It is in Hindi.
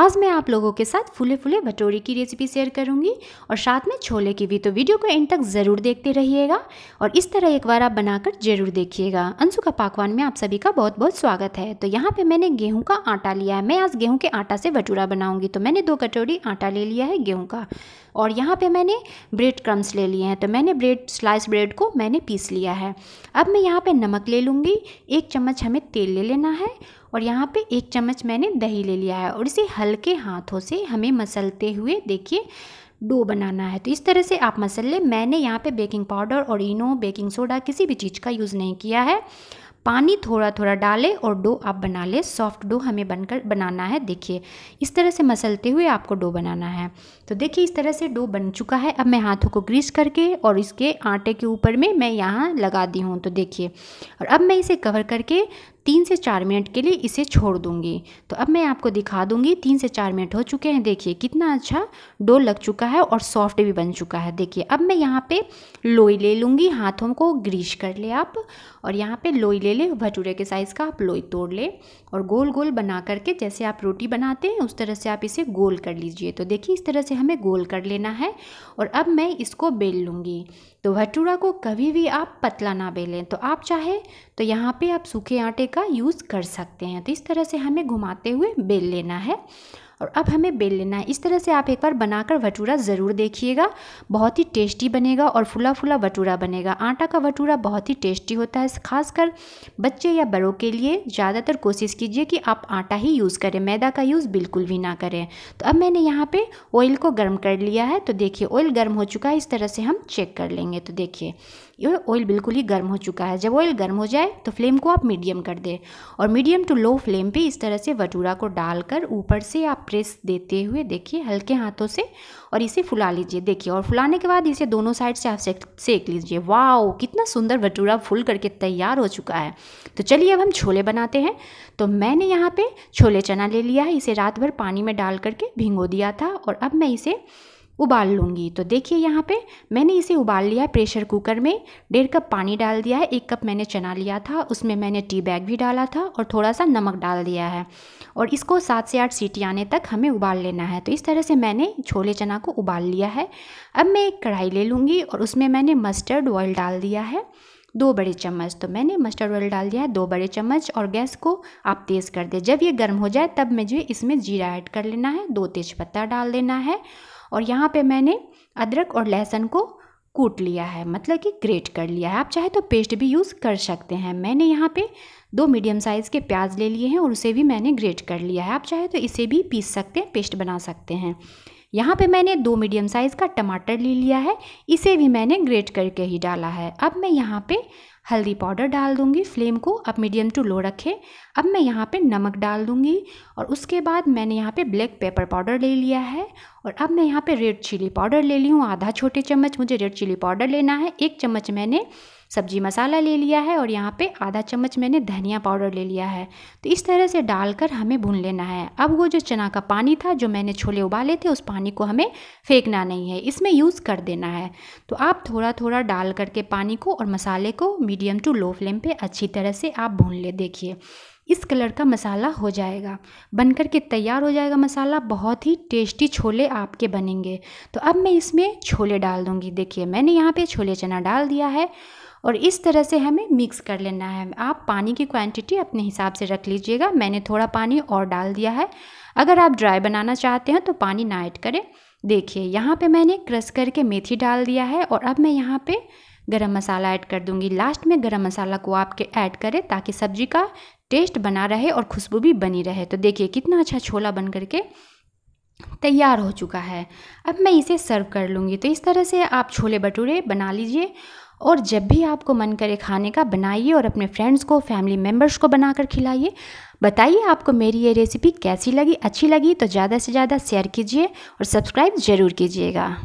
आज मैं आप लोगों के साथ फूले फूले भटोरे की रेसिपी शेयर करूँगी और साथ में छोले की भी। तो वीडियो को एंड तक ज़रूर देखते रहिएगा और इस तरह एक बार आप बनाकर ज़रूर देखिएगा। अंशु का पाकवान में आप सभी का बहुत बहुत स्वागत है। तो यहाँ पे मैंने गेहूँ का आटा लिया है। मैं आज गेहूँ के आटा से भटूरा बनाऊँगी। तो मैंने दो कटोरी आटा ले लिया है गेहूँ का और यहाँ पे मैंने ब्रेड क्रम्स ले लिए हैं। तो मैंने ब्रेड स्लाइस ब्रेड को मैंने पीस लिया है। अब मैं यहाँ पे नमक ले लूँगी। एक चम्मच हमें तेल ले लेना है और यहाँ पे एक चम्मच मैंने दही ले लिया है और इसे हल्के हाथों से हमें मसलते हुए देखिए, डो बनाना है। तो इस तरह से आप मसल लें मैंने यहाँ पे बेकिंग पाउडर और इनो, बेकिंग सोडा किसी भी चीज़ का यूज़ नहीं किया है। पानी थोड़ा थोड़ा डालें और डो आप बना लें। सॉफ्ट डो हमें बनकर बनाना है, देखिए। इस तरह से मसलते हुए आपको डो बनाना है। तो देखिए, इस तरह से डो बन चुका है। अब मैं हाथों को ग्रीस करके और इसके आटे के ऊपर में मैं यहाँ लगा दी हूँ। तो देखिए, और अब मैं इसे कवर करके तीन से चार मिनट के लिए इसे छोड़ दूँगी। तो अब मैं आपको दिखा दूँगी, तीन से चार मिनट हो चुके हैं। देखिए, कितना अच्छा डो लग चुका है और सॉफ्ट भी बन चुका है। देखिए, अब मैं यहाँ पे लोई ले लूँगी, हाथों को ग्रीस कर ले आप और यहाँ पे लोई ले ले, भटूरे के साइज़ का आप लोई तोड़ ले और गोल गोल बना करके जैसे आप रोटी बनाते हैं, उस तरह से आप इसे गोल कर लीजिए। तो देखिए, इस तरह से हमें गोल कर लेना है और अब मैं इसको बेल लूँगी। तो भटूरा को कभी भी आप पतला ना बेलें। तो आप चाहे तो यहाँ पे आप सूखे आटे का यूज़ कर सकते हैं। तो इस तरह से हमें घुमाते हुए बेल लेना है। और अब हमें बेल लेना है। इस तरह से आप एक बार बनाकर भटूरा ज़रूर देखिएगा। बहुत ही टेस्टी बनेगा और फुला फुला भटूरा बनेगा। आटा का भटूरा बहुत ही टेस्टी होता है, खासकर बच्चे या बड़ों के लिए। ज़्यादातर कोशिश कीजिए कि आप आटा ही यूज़ करें, मैदा का यूज़ बिल्कुल भी ना करें। तो अब मैंने यहाँ पर ऑयल को गर्म कर लिया है। तो देखिए ऑयल गर्म हो चुका है। इस तरह से हम चेक कर लेंगे। तो देखिए, ये ऑयल बिल्कुल ही गर्म हो चुका है। जब ऑयल गर्म हो जाए तो फ्लेम को आप मीडियम कर दें। और मीडियम टू लो फ्लेम पे इस तरह से भटूरा को डालकर ऊपर से आप प्रेस देते हुए देखिए हल्के हाथों से और इसे फुला लीजिए। देखिए, और फुलाने के बाद इसे दोनों साइड से आप सेक लीजिए। वाओ, कितना सुंदर भटूरा फुल करके तैयार हो चुका है। तो चलिए अब हम छोले बनाते हैं। तो मैंने यहाँ पे छोले चना ले लिया है। इसे रात भर पानी में डाल करके भिंगो दिया था और अब मैं इसे उबाल लूँगी। तो देखिए यहाँ पे मैंने इसे उबाल लिया है प्रेशर कुकर में। डेढ़ कप पानी डाल दिया है, एक कप मैंने चना लिया था, उसमें मैंने टी बैग भी डाला था और थोड़ा सा नमक डाल दिया है। और इसको सात से आठ सीटी आने तक हमें उबाल लेना है। तो इस तरह से मैंने छोले चना को उबाल लिया है। अब मैं एक कढ़ाई ले लूँगी और उसमें मैंने मस्टर्ड ऑयल डाल दिया है, दो बड़े चम्मच। तो मैंने मस्टर्ड ऑयल डाल दिया है, दो बड़े चम्मच और गैस को आप तेज़ कर दें। जब ये गर्म हो जाए तब मुझे इसमें जीरा ऐड कर लेना है, दो तेज पत्ता डाल देना है और यहाँ पे मैंने अदरक और लहसुन को कूट लिया है मतलब कि ग्रेट कर लिया है। आप चाहे तो पेस्ट भी यूज़ कर सकते हैं। मैंने यहाँ पे दो मीडियम साइज़ के प्याज ले लिए हैं और उसे भी मैंने ग्रेट कर लिया है। आप चाहे तो इसे भी पीस सकते हैं, पेस्ट बना सकते हैं। यहाँ पे मैंने दो मीडियम साइज़ का टमाटर ले लिया है, इसे भी मैंने ग्रेट करके ही डाला है। अब मैं यहाँ पे हल्दी पाउडर डाल दूँगी, फ्लेम को अब मीडियम टू लो रखें। अब मैं यहाँ पे नमक डाल दूँगी और उसके बाद मैंने यहाँ पे ब्लैक पेपर पाउडर ले लिया है और अब मैं यहाँ पे रेड चिली पाउडर ले ली हूँ, आधा छोटे चम्मच मुझे रेड चिली पाउडर लेना है, एक चम्मच मैंने सब्ज़ी मसाला ले लिया है और यहाँ पे आधा चम्मच मैंने धनिया पाउडर ले लिया है। तो इस तरह से डालकर हमें भून लेना है। अब वो जो चना का पानी था, जो मैंने छोले उबाले थे, उस पानी को हमें फेंकना नहीं है। इसमें यूज़ कर देना है। तो आप थोड़ा थोड़ा डाल करके पानी को और मसाले को मीडियम टू लो फ्लेम पर अच्छी तरह से आप भून ले, देखिए। इस कलर का मसाला हो जाएगा। बनकर के तैयार हो जाएगा मसाला, बहुत ही टेस्टी छोले आपके बनेंगे। तो अब मैं इसमें छोले डाल दूँगी। देखिए, मैंने यहाँ पे छोले चना डाल दिया है और इस तरह से हमें मिक्स कर लेना है। आप पानी की क्वांटिटी अपने हिसाब से रख लीजिएगा। मैंने थोड़ा पानी और डाल दिया है। अगर आप ड्राई बनाना चाहते हैं तो पानी ना ऐड करें। देखिए, यहाँ पे मैंने क्रश करके मेथी डाल दिया है और अब मैं यहाँ पे गरम मसाला ऐड कर दूँगी। लास्ट में गरम मसाला को आपके ऐड करें ताकि सब्ज़ी का टेस्ट बना रहे और खुशबू भी बनी रहे। तो देखिए, कितना अच्छा छोला बन करके तैयार हो चुका है। अब मैं इसे सर्व कर लूँगी। तो इस तरह से आप छोले भटूरे बना लीजिए और जब भी आपको मन करे खाने का, बनाइए और अपने फ्रेंड्स को फैमिली मेंबर्स को बनाकर खिलाइए। बताइए आपको मेरी ये रेसिपी कैसी लगी, अच्छी लगी? तो ज़्यादा से ज़्यादा शेयर कीजिए और सब्सक्राइब ज़रूर कीजिएगा।